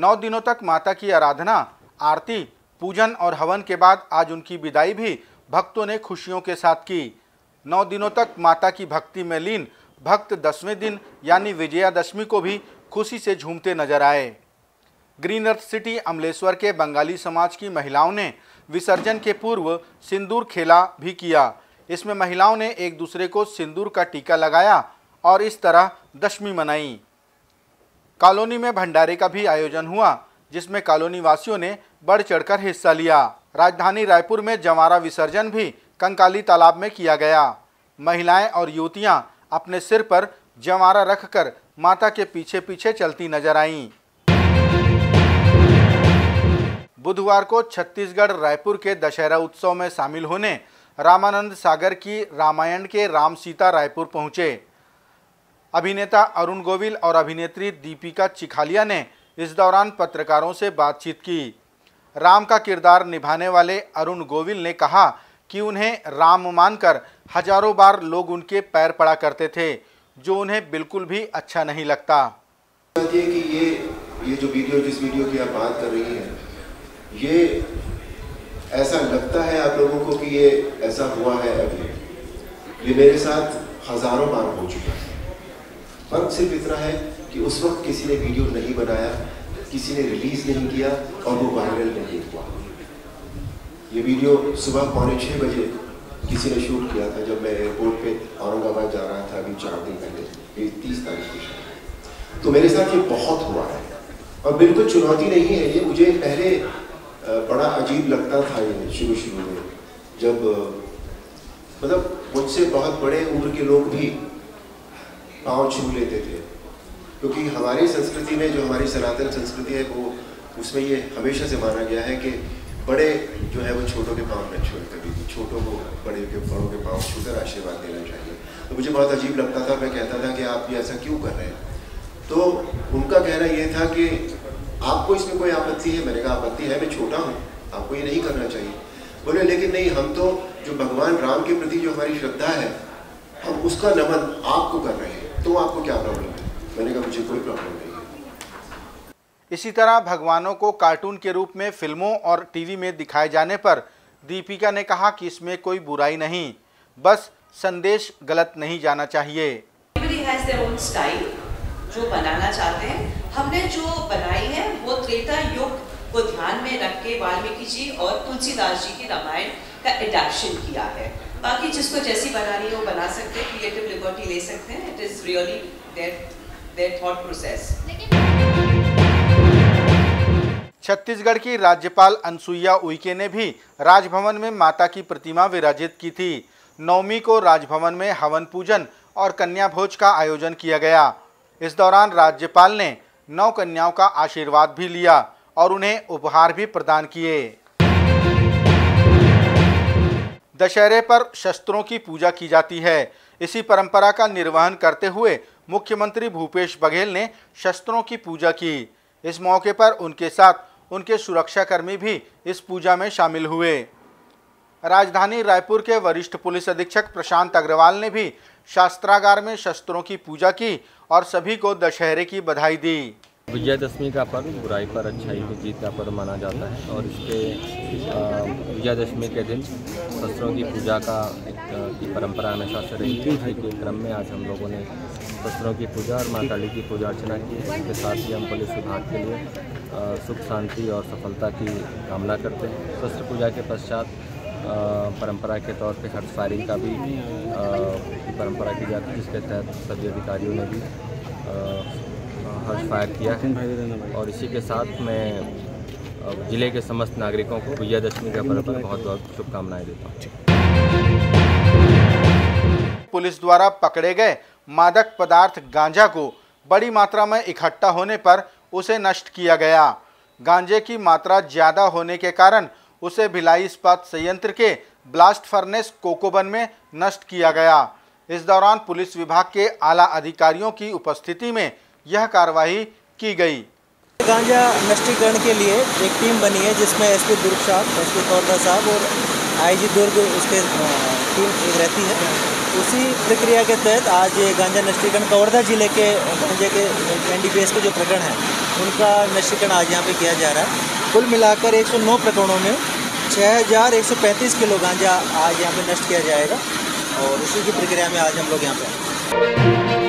नौ दिनों तक माता की आराधना, आरती, पूजन और हवन के बाद आज उनकी विदाई भी भक्तों ने खुशियों के साथ की। नौ दिनों तक माता की भक्ति में लीन भक्त दसवें दिन यानी विजयादशमी को भी खुशी से झूमते नज़र आए। ग्रीन अर्थ सिटी अमलेश्वर के बंगाली समाज की महिलाओं ने विसर्जन के पूर्व सिंदूर खेला भी किया। इसमें महिलाओं ने एक दूसरे को सिंदूर का टीका लगाया और इस तरह दशमी मनाई। कॉलोनी में भंडारे का भी आयोजन हुआ, जिसमें कॉलोनी वासियों ने बढ़ चढ़कर हिस्सा लिया। राजधानी रायपुर में जवारा विसर्जन भी कंकाली तालाब में किया गया। महिलाएँ और युवतियाँ अपने सिर पर जवारा रखकर माता के पीछे पीछे चलती नज़र आईं। बुधवार को छत्तीसगढ़ रायपुर के दशहरा उत्सव में शामिल होने रामानंद सागर की रामायण के राम सीता रायपुर पहुँचे। अभिनेता अरुण गोविल और अभिनेत्री दीपिका चिखालिया ने इस दौरान पत्रकारों से बातचीत की। राम का किरदार निभाने वाले अरुण गोविल ने कहा कि उन्हें राम मानकर हज़ारों बार लोग उनके पैर पड़ा करते थे, जो उन्हें बिल्कुल भी अच्छा नहीं लगता। कि ये ये जो वीडियो, जिस वीडियो की आप बात कर रही हैं, ये ऐसा लगता है आप लोगों को कि ये ऐसा हुआ है अभी? ये मेरे साथ हज़ारों बार हो चुका है। फ़र्क सिर्फ़ इतना है कि उस वक्त किसी ने वीडियो नहीं बनाया, किसी ने रिलीज़ नहीं किया और वो वायरल नहीं हुआ। ये वीडियो सुबह पौने छः बजे किसी ने शूट किया था जब मैं एयरपोर्ट पे औरंगाबाद जा रहा था अभी चार दिन पहले, ये तीस तारीख की तो मेरे साथ ये बहुत हुआ है और बिल्कुल चुनौती नहीं है, ये मुझे पहले बड़ा अजीब लगता था ये शुरू शुरू में, जब मतलब मुझसे बहुत बड़े उम्र के लोग भी पाँव छू लेते थे। क्योंकि हमारी संस्कृति में जो हमारी सनातन संस्कृति है, वो उसमें ये हमेशा से माना गया है कि बड़े जो है वो छोटों के पाँव न छुए कभी भी। छोटों को, बड़े के, बड़ों के पाँव छूकर आशीर्वाद देना चाहिए। तो मुझे बहुत अजीब लगता था, मैं कहता था कि आप ये ऐसा क्यों कर रहे हैं? तो उनका कहना ये था कि आपको इसमें कोई आपत्ति है? मैंने कहा, आपत्ति है, मैं छोटा हूँ, आपको ये नहीं करना चाहिए। बोले, लेकिन नहीं, हम तो जो भगवान राम के प्रति जो हमारी श्रद्धा है, हम उसका नमन आपको कर रहे हैं। तो आपको क्या प्रॉब्लम है? मैंने कहा मुझे कोई प्रॉब्लम नहीं इसी तरह भगवानों को कार्टून के रूप में फ़िल्मों और टीवी में दिखाए जाने पर दीपिका ने कहा कि इसमें कोई बुराई नहीं बस संदेश गलत नहीं जाना चाहिए। जो बनाना चाहते हैं। हमने जो बनाई है वो त्रेता युग को ध्यान में रख के वाल्मीकि जी और तुलसीदास जी की रामायण का एडेप्शन किया है। बाकी जिसको जैसी बनानी है वो बना सकते हैं क्रिएटिव लिबर्टी ले सकते हैं. It is really their thought process Chhattisgarh की राज्यपाल अनसुईया उइके ने भी राजभवन में माता की प्रतिमा विराजित की थी। नवमी को राजभवन में हवन पूजन और कन्या भोज का आयोजन किया गया। इस दौरान राज्यपाल ने नौ कन्याओं का आशीर्वाद भी लिया और उन्हें उपहार भी प्रदान किए। दशहरे पर शस्त्रों की पूजा की जाती है। इसी परंपरा का निर्वहन करते हुए मुख्यमंत्री भूपेश बघेल ने शस्त्रों की पूजा की। इस मौके पर उनके साथ उनके सुरक्षाकर्मी भी इस पूजा में शामिल हुए। राजधानी रायपुर के वरिष्ठ पुलिस अधीक्षक प्रशांत अग्रवाल ने भी शास्त्रागार में शस्त्रों की पूजा की और सभी को दशहरे की बधाई दी। विजयादशमी का पर्व बुराई पर अच्छाई की जीत का पर्व माना जाता है और इसके विजयादशमी के दिन शस्त्रों की पूजा का की परंपरा हमेशा से रही थी इसी के क्रम में आज हम लोगों ने शस्त्रों की पूजा और माँ काली की पूजा अर्चना की। इसके साथ ही हम पुलिस विभाग के लिए सुख, शांति और सफलता की कामना करते हैं। शस्त्र पूजा के पश्चात परंपरा के तौर पे हर्ष फायरिंग का भी परंपरा की जाती है, जिसके तहत सभी अधिकारियों ने भी हर्ष फायर किया है। और इसी के साथ मैं ज़िले के समस्त नागरिकों को विजयादशमी के पर्व पर बहुत बहुत शुभकामनाएँ देता हूँ। पुलिस द्वारा पकड़े गए मादक पदार्थ गांजा को बड़ी मात्रा में इकट्ठा होने पर उसे नष्ट किया गया। गांजे की मात्रा ज़्यादा होने के कारण उसे भिलाई इस्पात संयंत्र के ब्लास्ट फर्नेस कोकोबन में नष्ट किया गया। इस दौरान पुलिस विभाग के आला अधिकारियों की उपस्थिति में यह कार्रवाई की गई। गांजा नष्टीकरण के लिए एक टीम बनी है जिसमें एस पी दुर्ग साहब एस पी साहब और आईजी दुर्ग उसके टीम रहती है। उसी प्रक्रिया के तहत आज गांजा नष्टीकरण कवर्धा ज़िले के गांजे के एन के जो प्रकरण हैं उनका नष्टीकरण आज यहाँ पे किया जा रहा है। कुल मिलाकर 109 प्रकरणों में 6,135 किलो गांजा आज यहाँ पे नष्ट किया जाएगा और उसी की प्रक्रिया में आज हम लोग यहाँ पे